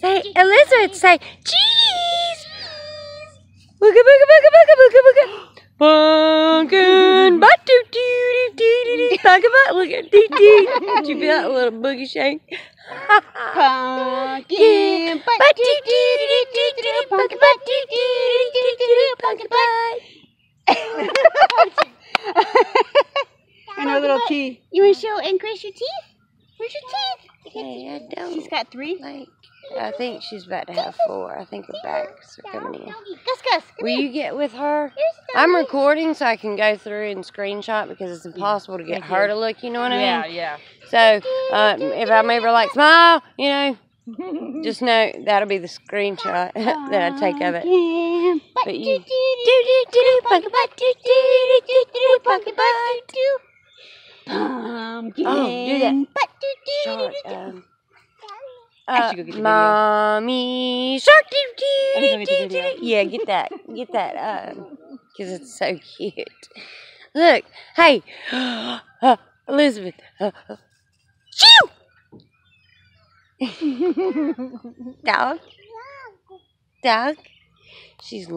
Say, Elizabeth, say, cheese! Booga, booga, booga, booga, booga, booga. Bunkin' butt doo doo doo doo doo doo. Bunkin' butt, look at doo doo. Did you feel that little boogie shake? Bunkin' butt doo doo doo doo doo. Bunkin' butt. And little teeth. You want to show Aunt Chris your teeth? Where's your teeth? Hey, I don't She's got three. like. I think she's about to have four. I think her backs are coming in. Gus, Gus, come Will here. you get with her? I'm recording so I can go through and screenshot because it's impossible to get Thank her you. to look, you know what I mean? yeah. Yeah. So uh, if I'm ever like, smile, you know, just know that'll be the screenshot that I take of it. But you- Ding, oh, do that. Shark. Um, uh, mommy shark. yeah, get that. Get that. Because uh, it's so cute. Look. Hey. Uh, Elizabeth. Uh, uh. Shoo! Dog. Dog. She's